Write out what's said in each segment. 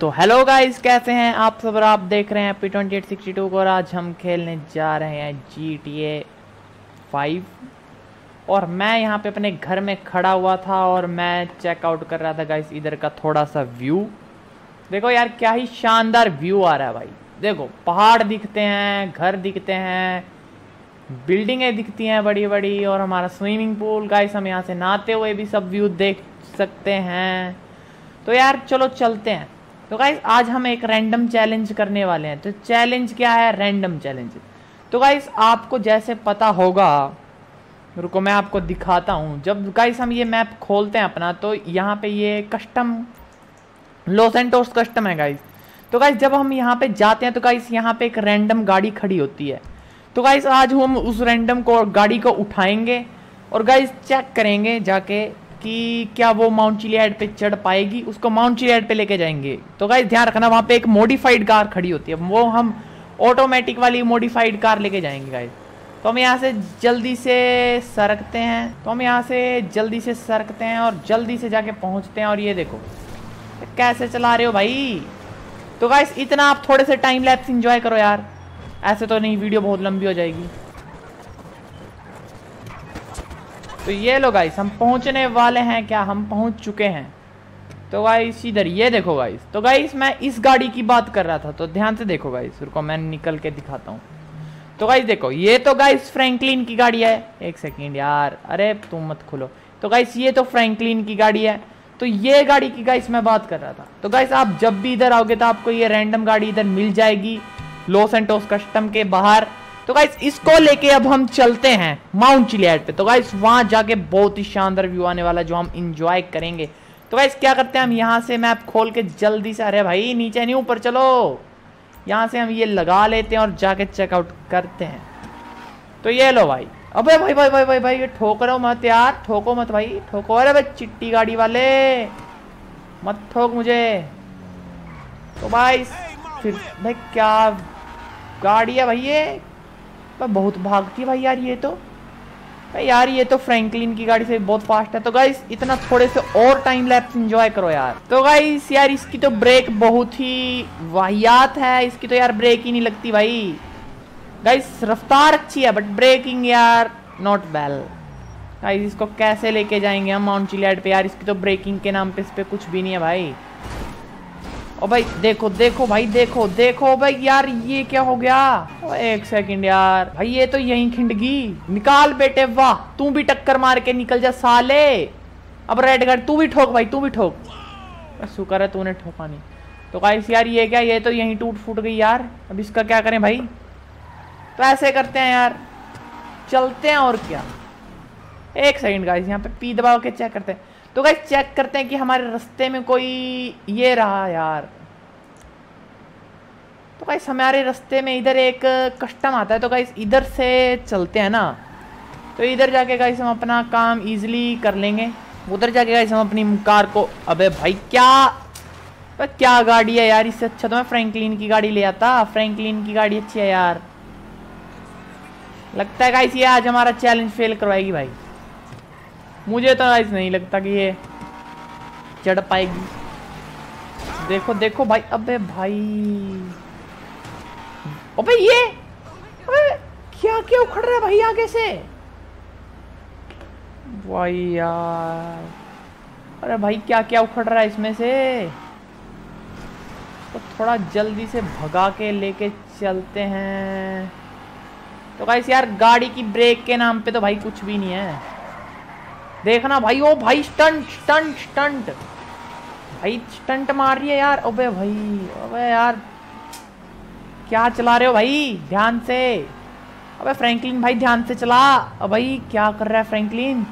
तो hello guys कैसे हैं आप सब और आप देख रहे हैं P twenty eight sixty two को और आज हम खेलने जा रहे हैं जी टी ए फाइव और मैं यहाँ पे अपने घर में खड़ा हुआ था और मैं चेकआउट कर रहा था गाइस इधर का थोड़ा सा व्यू देखो यार, क्या ही शानदार व्यू आ रहा है भाई। देखो, पहाड़ दिखते हैं, घर दिखते हैं बिल्डिंगें दिखती हैं बड़ी बड़ी और हमारा स्विमिंग पूल गाइस हम यहाँ से नहाते हुए भी सब व्यू देख सकते हैं। तो यार, चलो चलते हैं। तो गाइस आज हम एक रैंडम चैलेंज करने वाले हैं। तो चैलेंज क्या है? रैंडम चैलेंज तो गाइज़ आपको जैसे पता होगा रुको मैं आपको दिखाता हूँ। जब गाइस हम ये मैप खोलते हैं अपना तो यहाँ पे ये कस्टम लॉस एंटोस कस्टम है गाइस तो गाइस जब हम यहाँ पे जाते हैं तो गाइस यहाँ पे एक रैंडम गाड़ी खड़ी होती है। तो गाइस आज हम उस रैंडम को, गाड़ी को उठाएँगे और गाइस चेक करेंगे जाके कि क्या वो माउंट चिलियाड पे चढ़ पाएगी, उसको माउंट चिलियाड पे लेके जाएँगे। तो गाइस ध्यान रखना, वहाँ पे एक मॉडिफाइड कार खड़ी होती है। वो हम ऑटोमेटिक वाली मॉडिफाइड कार लेके जाएँगे गाइज़ तो हम यहाँ से जल्दी से सरकते हैं। तो हम यहाँ से जल्दी से सरकते हैं और जल्दी से जाके पहुँचते हैं। और ये देखो, कैसे चला रहे हो भाई? तो गाइस इतना आप थोड़े से टाइम लैप्स इंजॉय करो यार। ऐसे तो नहीं वीडियो बहुत लंबी हो जाएगी। तो ये लो गाइस हम पहुँचने वाले हैं, क्या हम पहुँच चुके हैं? तो गाइस इधर, ये देखो गाइस तो गाइस मैं इस गाड़ी की बात कर रहा था तो ध्यान से देखो गाइस रुको, मैं निकल के दिखाता हूँ। तो गाइस देखो, ये तो गाइस फ्रैंकलिन की गाड़ी है। एक सेकेंड यार, अरे, तुम मत खुलो। तो गाइस ये तो फ्रैंकलिन की गाड़ी है। तो ये गाड़ी की गाइस मैं बात कर रहा था। तो गाइस आप जब भी इधर आओगे तो आपको ये रैंडम गाड़ी इधर मिल जाएगी। लॉस एंटोस कस्टम के बाहर। तो गाइस इसको लेके अब हम चलते हैं माउंट चिलियाड पे। तो गाइस वहाँ जाके बहुत ही शानदार व्यू आने वाला जो हम इंजॉय करेंगे। तो गाइस क्या करते हैं हम? यहाँ से मैप खोल के जल्दी से अरे भाई नीचे नहीं ऊपर चलो। यहाँ से हम ये लगा लेते हैं और जाके चेकआउट करते हैं। तो ये लो भाई। अबे भाई भाई भाई भाई भाई ये ठोक रहे मत यार। ठोको मत भाई ठोको। अरे भाई चिट्टी गाड़ी वाले। मत ठोक मुझे। तो भाई फिर भाई क्या गाड़ी है भाई ये? भाई बहुत भागती है भाई यार ये तो। भाई यार ये तो फ्रैंकलिन की गाड़ी से बहुत फास्ट है। तो गाइस इतना थोड़े से और टाइम लैप्स एंजॉय करो यार। तो गाइस यार इसकी तो ब्रेक बहुत ही वाहियात है। इसकी तो यार ब्रेक ही नहीं लगती भाई। गाइस रफ्तार अच्छी है बट ब्रेकिंग यार नॉट वेल गाइस इसको कैसे लेके जाएँगे हम माउंट चिलियाड पे? यार, इसकी तो ब्रेकिंग के नाम पे इस पर कुछ भी नहीं है भाई। ओ भाई, देखो देखो भाई, देखो देखो भाई, यार, ये क्या हो गया? ओ, एक सेकंड यार। भाई, ये तो यहीं खिंडगी। निकाल बेटे, वाह, तू भी टक्कर मार के निकल जा, साले। अब रेड गार्ड तू भी ठोक भाई, तू भी ठोक। शुक्र है तूने ठोका नहीं। तो गाइस यार, ये क्या, ये तो यहीं टूट फूट गई यार। अब इसका क्या करें भाई? तो ऐसे करते हैं यार। चलते हैं और क्या। एक सेकंड गाइस यहाँ पे पी दबाव के चेक करते हैं। तो गाइस चेक करते हैं कि हमारे रास्ते में कोई ये रहा यार। तो गाइस हमारे रास्ते में इधर एक कस्टम आता है तो गाइस इधर से चलते हैं ना। तो इधर जाके गाइस हम अपना काम इजीली कर लेंगे। उधर जाके गाइस हम अपनी कार को अबे भाई, क्या? तो क्या गाड़ी है यार, इससे अच्छा तो मैं फ्रैंकलिन की गाड़ी ले आता। फ्रैंकलिन की गाड़ी अच्छी है यार। लगता है गाइस ये आज हमारा चैलेंज फेल करवाएगी भाई। मुझे तो गाइस नहीं लगता कि ये चढ़ पाएगी। देखो देखो भाई, अबे भाई। अबे ये, अबे क्या क्या उखड़ रहा है भाई आगे से? भाई यार, अरे भाई क्या क्या उखड़ रहा है इसमें से? तो थोड़ा जल्दी से भगा के लेके चलते हैं। तो गाइस यार, गाड़ी की ब्रेक के नाम पे तो भाई कुछ भी नहीं है। देखना भाई, ओ भाई स्टंट स्टंट स्टंट भाई स्टंट मार रही है यार। अबे भाई, अबे यार। क्या चला रहे हो भाई? ध्यान से। अबे फ्रैंकलिन भाई, ध्यान से चला। अब भाई, क्या कर रहा है फ्रैंकलिन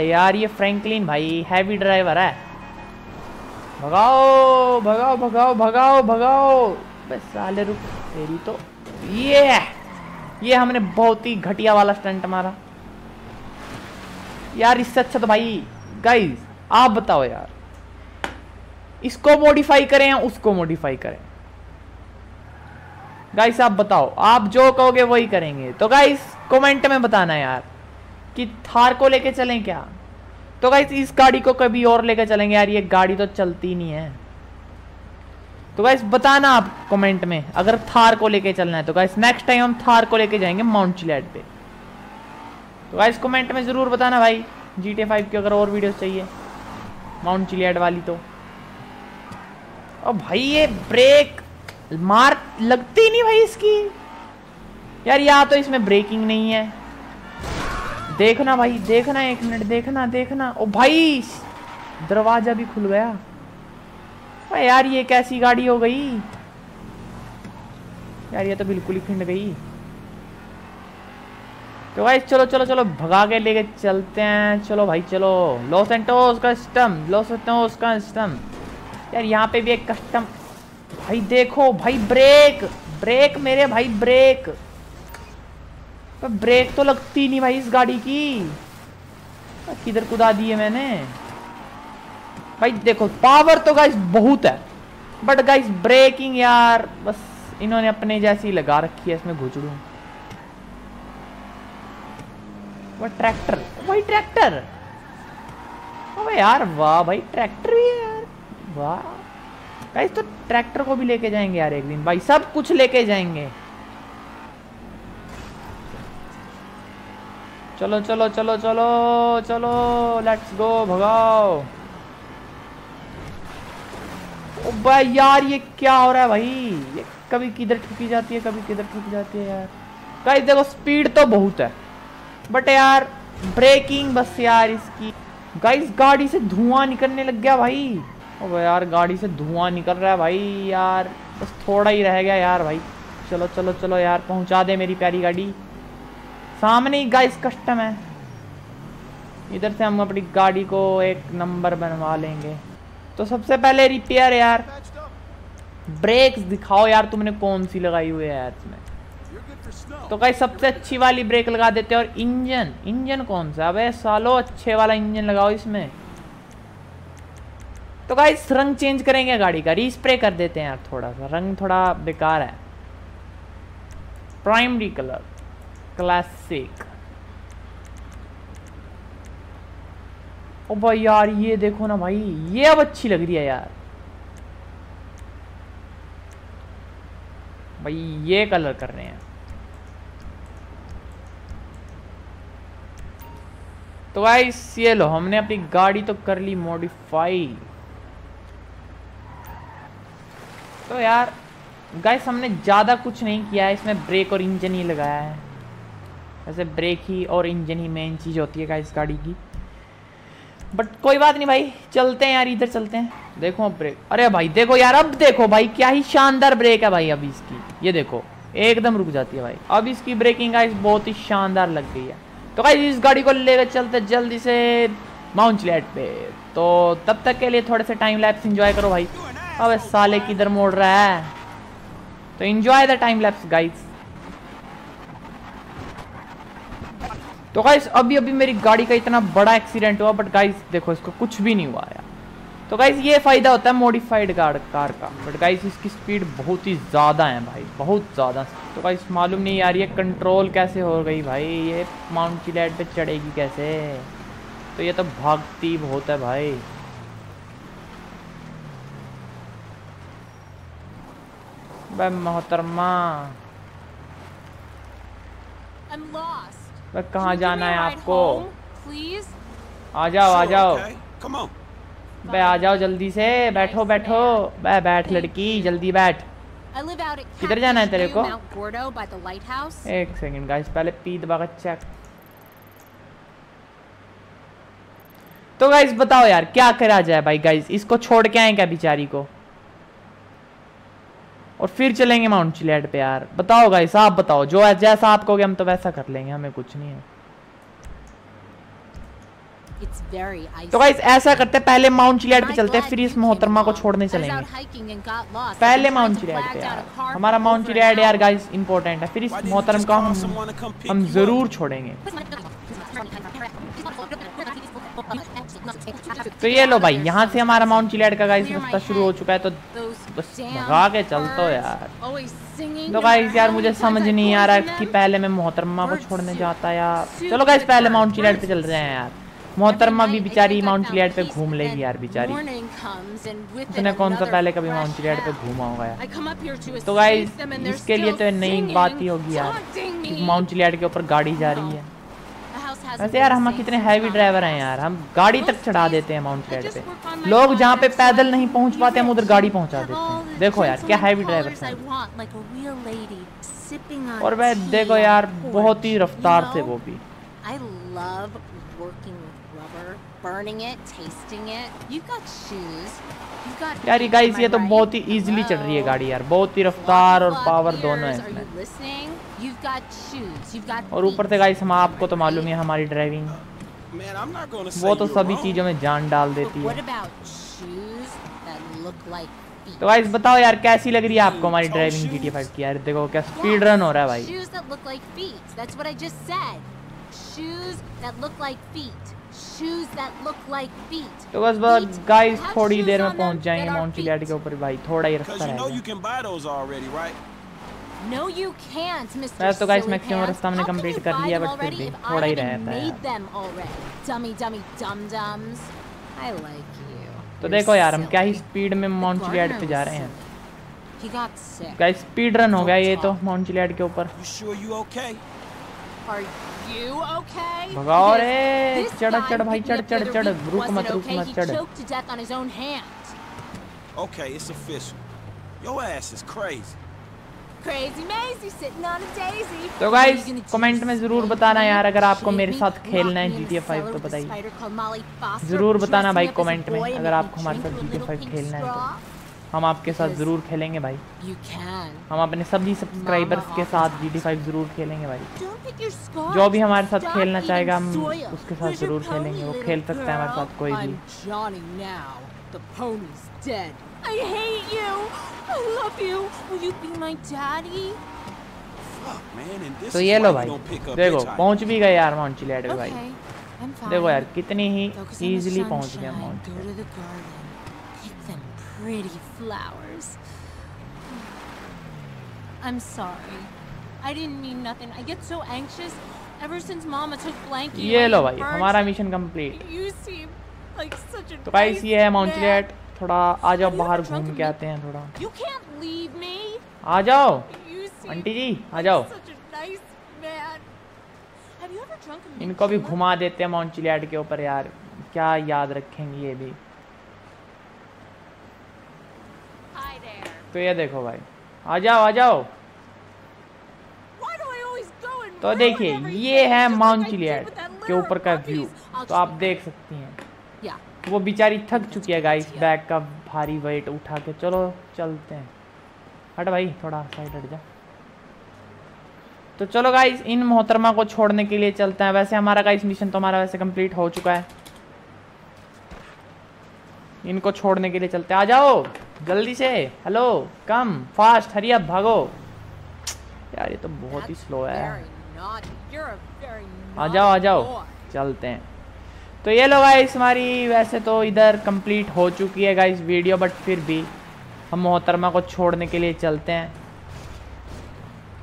यार, ये फ्रैंकलिन भाई हैवी ड्राइवर है। भगाओ भगाओ भगाओ भगाओ भगाओ। बस साले रुक, तेरी तो ये ये हमने बहुत ही घटिया वाला स्टंट मारा। यार इससे अच्छा तो भाई गाइस आप बताओ यार। इसको मॉडिफाई करें या उसको मॉडिफाई करें? गाइस आप बताओ। आप जो कहोगे वही करेंगे। तो गाइस कमेंट में बताना यार कि थार को लेके चलें क्या? तो गाइस इस गाड़ी को कभी और लेके चलेंगे यार। ये गाड़ी तो चलती नहीं है। तो गाइस बताना आप कमेंट में। अगर थार को लेके चलना है तो गाइस नेक्स्ट टाइम हम थार को लेके जाएँगे माउंट चिलैड पे। तो गाइस कमेंट में ज़रूर बताना भाई। जी टी फाइव की अगर और वीडियोस चाहिए। माउंट चिलियाड वाली तो। और भाई, ये ब्रेक मार लगती नहीं भाई इसकी। यार, या तो इसमें ब्रेकिंग नहीं है। देखना भाई, देखना एक मिनट देखना देखना। ओ भाई, दरवाज़ा भी खुल गया। भाई यार, ये कैसी गाड़ी हो गई? यार, ये तो बिल्कुल ही खिंड गई। तो भाई चलो चलो चलो, भगा के लेके चलते हैं। चलो भाई, चलो। लॉस एंटोस का सिस्टम लॉस एंटोस का सिस्टम यार, यहाँ पे भी एक कस्टम भाई देखो, भाई ब्रेक ब्रेक मेरे भाई ब्रेक तो ब्रेक तो लगती नहीं भाई इस गाड़ी की। किधर कुदा दी है मैंने? भाई देखो पावर तो गाइस बहुत है। बट गाइस ब्रेकिंग यार, बस इन्होंने अपने जैसी लगा रखी है, इसमें घुचड़ू। वो ट्रैक्टर भाई ट्रैक्टर अबे यार, वाह भाई ट्रैक्टर भी है यार। वाह। गाइस तो ट्रैक्टर को भी लेके जाएँगे यार एक दिन। भाई, सब कुछ लेके जाएँगे। चलो चलो चलो चलो चलो लेट्स गो भगाओ। ओ भाई यार, ये क्या हो रहा है भाई? ये कभी किधर ठुकी जाती है, कभी किधर ठुकी जाती है यार। गाइस देखो स्पीड तो बहुत है। बट यार ब्रेकिंग बस यार इसकी। गाइस गाड़ी से धुआँ निकलने लग गया भाई। ओ यार, गाड़ी से धुआँ निकल रहा है भाई यार। बस थोड़ा ही रह गया यार भाई। चलो चलो चलो यार, पहुँचा दे मेरी प्यारी गाड़ी। सामने ही गाइस कस्टम है। इधर से हम अपनी गाड़ी को एक नंबर बनवा लेंगे। तो सबसे पहले रिपेयर यार। ब्रेक्स दिखाओ यार, तुमने कौन सी लगाई हुई है यार इसमें? तो कहीं, सबसे अच्छी वाली ब्रेक लगा देते हैं और इंजन इंजन कौन सा? अबे सालो अच्छे वाला इंजन लगाओ इसमें। तो गाइस रंग चेंज करेंगे गाड़ी का रीस्प्रे कर देते हैं यार थोड़ा सा रंग थोड़ा बेकार है। प्राइमरी कलर क्लासिक ओ भाई यार, ये देखो ना भाई, ये अब अच्छी लग रही है यार। भाई, ये कलर कर रहे हैं। तो गाइस ये लो हमने अपनी गाड़ी तो कर ली मॉडिफाई तो यार गाइस हमने ज़्यादा कुछ नहीं किया है, इसमें ब्रेक और इंजन ही लगाया है। वैसे ब्रेक ही और इंजन ही मेन चीज़ होती है गाइस गाड़ी की। बट कोई बात नहीं भाई, चलते हैं यार, इधर चलते हैं। देखो अब ब्रेक अरे भाई, देखो यार, अब देखो भाई, क्या ही शानदार ब्रेक है भाई अभी इसकी। ये देखो, एकदम रुक जाती है भाई। अब इसकी ब्रेकिंग गाइस बहुत ही शानदार लग गई है। तो भाई इस गाड़ी को लेकर चलते जल्दी से माउंट लेट पे। तो तब तक के लिए थोड़े से टाइम लैप्स इंजॉय करो भाई। अब साले किधर मोड़ रहा है? तो enjoy the time lapse guys तो गाइस अभी अभी मेरी गाड़ी का इतना बड़ा एक्सीडेंट हुआ बट गाइस देखो, इसको कुछ भी नहीं हुआ यार। तो गाइस ये फ़ायदा होता है मॉडिफाइड कार कार का। बट गाइस इसकी स्पीड बहुत ही ज़्यादा है भाई बहुत ज़्यादा। तो गाइस मालूम नहीं यार ये कंट्रोल कैसे हो गई भाई? ये माउंट चिलेट पे चढ़ेगी कैसे? तो ये तो भागती बहुत है भाई। मोहतरमा। कहाँ जाना है आपको? आ जाओ आ जाओ। बे आ जाओ जल्दी से बैठो बैठो। बे बैठ लड़की जल्दी बैठ। किधर जाना है तेरे को? एक सेकंड गाइस पहले पी दबा चेक तो गाइस बताओ यार क्या करा जाए भाई गाइस इसको छोड़ के आए क्या बिचारी को? और फिर चलेंगे माउंट चिलेट पे यार। बताओ गाइस आप बताओ जो जैसा आप कहोगे हम तो वैसा कर लेंगे हमें कुछ नहीं है। तो गाइस ऐसा करते हैं पहले माउंट चिलेट पे चलते हैं फिर इस मोहतरमा को छोड़ने चलेंगे। पहले माउंट चिलेट पे यार हमारा माउंट चिलेट यार गाइस इंपॉर्टेंट है। फिर इस मोहतरम का हम हम ज़रूर छोड़ेंगे। तो ये लो भाई यहाँ से हमारा माउंट चिलेट का गाइस रास्ता शुरू हो चुका है तो बस भगा के चलते हो यार। तो गाइस यार मुझे समझ नहीं आ रहा कि पहले मैं मोहतरमा को छोड़ने जाता यार चलो गाइस पहले माउंट चिलेट पे चल रहे हैं यार। मोहतरमा भी बेचारी माउंट चिलियाड पे घूम लेगी यार बेचारी। उसने कौन सा पहले कभी माउंट चिलियाड पे घूमा होगा यार? तो गाइस इसके लिए तो नई बात ही होगी यार माउंट चिलियाड के ऊपर गाड़ी जा रही है। वैसे यार हम कितने हैवी ड्राइवर हैं यार। हम गाड़ी तक चढ़ा देते हैं माउंट चिलियाड पे। लोग जहाँ पे पैदल नहीं पहुँच पाते हम उधर गाड़ी पहुँचा देते हैं। देखो यार क्या हैवी ड्राइवर हैं और वह देखो यार बहुत ही रफ्तार से वो भी I love working with rubber, burning it, tasting it. You've got shoes. You've got यार ये गाइस ये तो बहुत ही इजीली चल रही है गाड़ी यार। बहुत ही रफ्तार और पावर दोनों है इसमें। और ऊपर से गाइस हम आपको तो मालूम है हमारी ड्राइविंग वो तो सभी चीज़ों में जान डाल देती है। तो गाइस बताओ यार कैसी लग रही है आपको हमारी ड्राइविंग GTA 5 की? यार देखो क्या स्पीड रन हो रहा है भाई। shoes that look like feet. Shoes that look like feet. तो बस बस गाइस थोड़ी देर में पहुँच जाएँगे माउंट चिलियाड के ऊपर भाई थोड़ा ही रास्ता है No you can't, Mr. वैसे तो गाइस मैक्सिमम रास्ता हमने कंप्लीट कर लिया बट फिर भी थोड़ा ही रहता है। dummy dummy dum dums I like you. तो देखो यार हम क्या ही स्पीड में माउंट चिलियाड पे जा रहे हैं। गाइस स्पीड रन हो गया ये तो माउंट चिलियाड के ऊपर। भगाओ रे चढ़ चढ़ भाई चढ़ चढ़ चढ़ रुक मत रुक मत चढ़। Okay, it's official. Your ass is crazy. Crazy Maisie sitting on a daisy. तो गाइस कमेंट में ज़रूर बताना यार अगर आपको मेरे साथ खेलना है GTA 5 तो बताइए। ज़रूर बताना भाई कमेंट में अगर आपको हमारे साथ GTA 5 खेलना है तो। हम आपके साथ ज़रूर खेलेंगे भाई। हम अपने सभी सब्सक्राइबर्स के साथ जी डी फाइव ज़रूर खेलेंगे भाई। जो भी हमारे साथ खेलना चाहेगा हम उसके साथ ज़रूर खेलेंगे। वो खेल सकता है हमारे साथ कोई भी। I hate you. I love you. Will you be my daddy? तो ये लो भाई। देखो पहुँच भी गए यार माउंट चिलियाड भाई। देखो यार कितनी ही इजीली पहुँच गया mount pretty flowers. I'm sorry. I didn't mean nothing. I get so anxious ever since Mama took blankie. ये लो भाई हमारा mission complete. You seem like such a तो गाइस ये है माउंट लेट थोड़ा आ जाओ बाहर घूम के आते हैं थोड़ा. You can't leave me. आ जाओ. आंटी जी आ जाओ. इनको भी घुमा देते हैं माउंट चिलियाड के ऊपर यार क्या याद रखेंगे ये भी तो ये देखो भाई। आ जाओ आ जाओ। तो देखिए, ये है माउंट चिलियड के ऊपर का व्यू तो आप देख सकती हैं। वो बेचारी थक चुकी है गाइस बैग का भारी वेट उठा के। चलो, चलते हैं। हट भाई, थोड़ा साइड हट जा। तो चलो गाइस इन मोहतरमा को छोड़ने के लिए चलते हैं। वैसे हमारा गाइस मिशन तो हमारा वैसे कंप्लीट हो चुका है। इनको छोड़ने के लिए चलते हैं। आ जाओ। जल्दी से। हेलो कम फास्ट हरी अब भागो। यार ये तो बहुत ही स्लो है। आ जाओ आ जाओ। चलते हैं। तो ये लो गाइस हमारी वैसे तो इधर कंप्लीट हो चुकी है गाइस वीडियो बट फिर भी हम मोहतरमा को छोड़ने के लिए चलते हैं।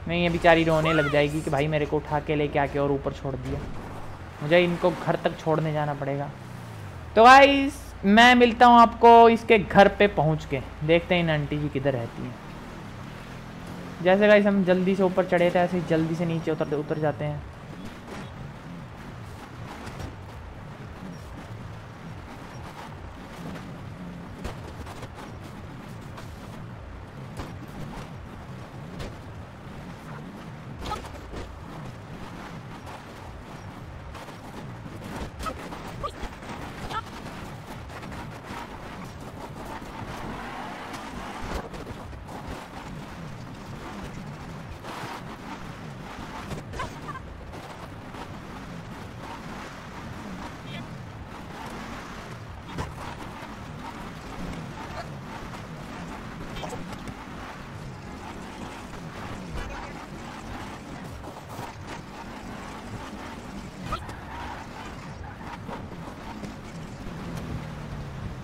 नहीं ये बेचारी रोने लग जाएगी कि भाई मेरे को उठा के लेके आके और ऊपर छोड़ दिया। मुझे इनको घर तक छोड़ने जाना पड़ेगा। तो गाइस मैं मिलता हूँ आपको इसके घर पे पहुँच के। देखते हैं इन आंटी जी किधर रहती हैं। जैसे गाइस हम जल्दी से ऊपर चढ़े थे, ऐसे जल्दी से नीचे उतर उतर जाते हैं।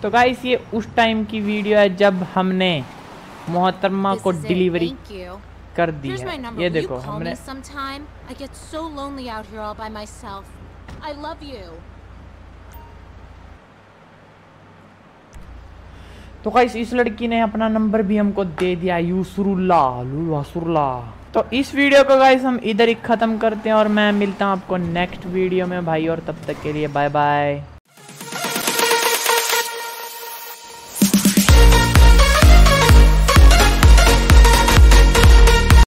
तो गाइस ये उस टाइम की वीडियो है जब हमने मोहतरमा को डिलीवरी कर दी है। ये देखो हमने तो गाइस इस लड़की ने अपना नंबर भी हमको दे दिया यूसरुल्ला तो इस वीडियो को गाइस हम इधर ही ख़त्म करते हैं और मैं मिलता हूँ आपको नेक्स्ट वीडियो में भाई और तब तक के लिए बाय बाय